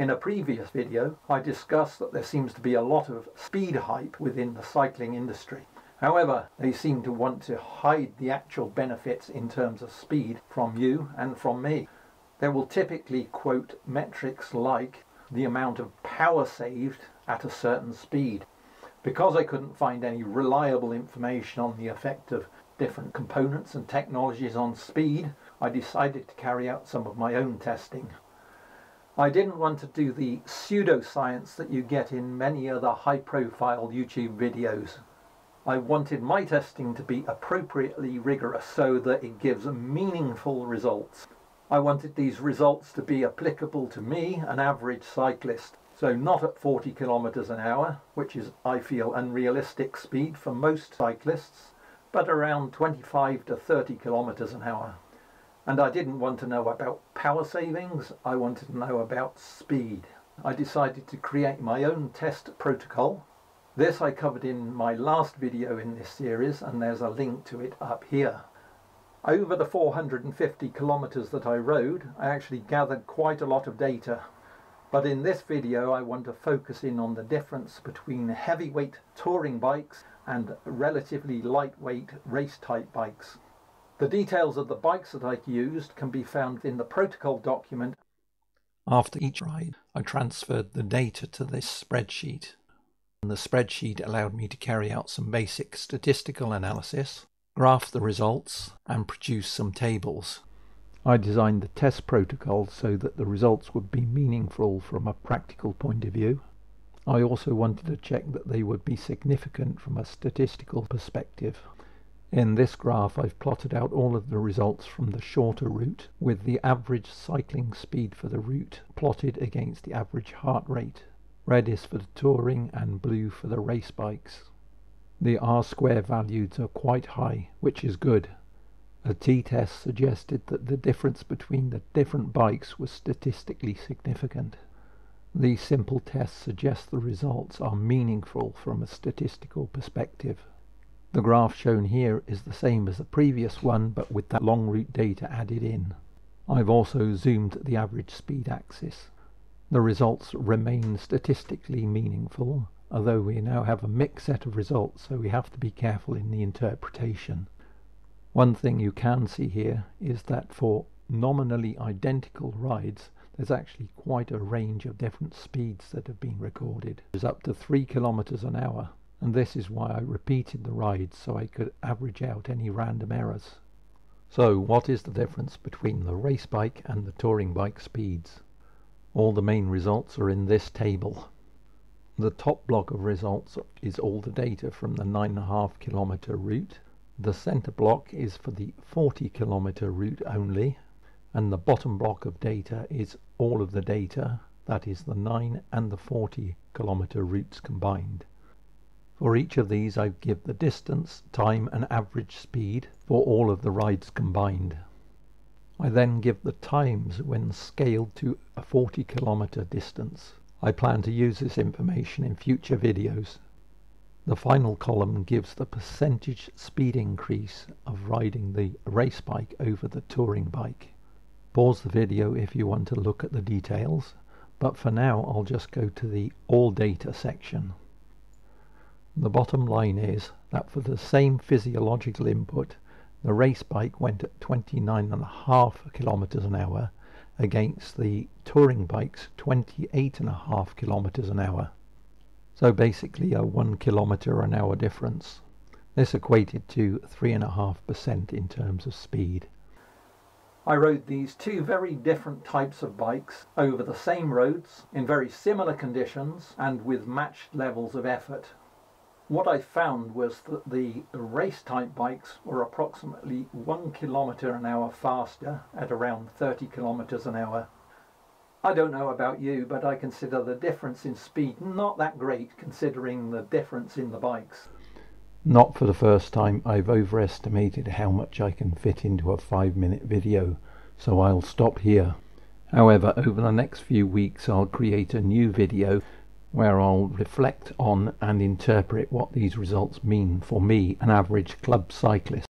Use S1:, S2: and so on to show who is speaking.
S1: In a previous video, I discussed that there seems to be a lot of speed hype within the cycling industry. However, they seem to want to hide the actual benefits in terms of speed from you and from me. They will typically quote metrics like the amount of power saved at a certain speed. Because I couldn't find any reliable information on the effect of different components and technologies on speed, I decided to carry out some of my own testing. I didn't want to do the pseudoscience that you get in many other high profile YouTube videos. I wanted my testing to be appropriately rigorous so that it gives meaningful results. I wanted these results to be applicable to me, an average cyclist. So not at 40 kilometers an hour, which is, I feel, unrealistic speed for most cyclists, but around 25 to 30 kilometers an hour. And I didn't want to know about power savings, I wanted to know about speed. I decided to create my own test protocol. This I covered in my last video in this series and there's a link to it up here. Over the 450 kilometers that I rode, I actually gathered quite a lot of data. But in this video I want to focus in on the difference between heavyweight touring bikes and relatively lightweight race type bikes. The details of the bikes that I used can be found in the protocol document.
S2: After each ride, I transferred the data to this spreadsheet. And the spreadsheet allowed me to carry out some basic statistical analysis, graph the results, and produce some tables. I designed the test protocol so that the results would be meaningful from a practical point of view. I also wanted to check that they would be significant from a statistical perspective. In this graph I've plotted out all of the results from the shorter route with the average cycling speed for the route plotted against the average heart rate. Red is for the touring and blue for the race bikes. The R-square values are quite high, which is good. A t-test suggested that the difference between the different bikes was statistically significant. These simple tests suggest the results are meaningful from a statistical perspective. The graph shown here is the same as the previous one but with that long route data added in. I've also zoomed the average speed axis. The results remain statistically meaningful, although we now have a mixed set of results so we have to be careful in the interpretation. One thing you can see here is that for nominally identical rides there's actually quite a range of different speeds that have been recorded. There's up to 3 kilometers an hour and this is why I repeated the ride so I could average out any random errors. So what is the difference between the race bike and the touring bike speeds? All the main results are in this table. The top block of results is all the data from the 9.5 kilometer route. The center block is for the 40 kilometer route only and the bottom block of data is all of the data that is the 9 and the 40 kilometer routes combined. For each of these I give the distance, time and average speed for all of the rides combined. I then give the times when scaled to a 40 kilometer distance. I plan to use this information in future videos. The final column gives the percentage speed increase of riding the race bike over the touring bike. Pause the video if you want to look at the details, but for now I'll just go to the all data section. The bottom line is that for the same physiological input, the race bike went at 29.5 kilometers an hour against the touring bike's 28.5 kilometers an hour. So basically a 1 kilometer an hour difference. This equated to 3.5% in terms of speed.
S1: I rode these two very different types of bikes over the same roads in very similar conditions and with matched levels of effort. What I found was that the race type bikes were approximately one kilometre an hour faster at around 30 kilometres an hour. I don't know about you, but I consider the difference in speed not that great considering the difference in the bikes.
S2: Not for the first time I've overestimated how much I can fit into a 5 minute video, so I'll stop here. However, over the next few weeks I'll create a new video where I'll reflect on and interpret what these results mean for me, an average club cyclist.